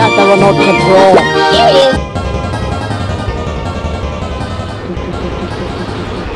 got the remote control. Here it is.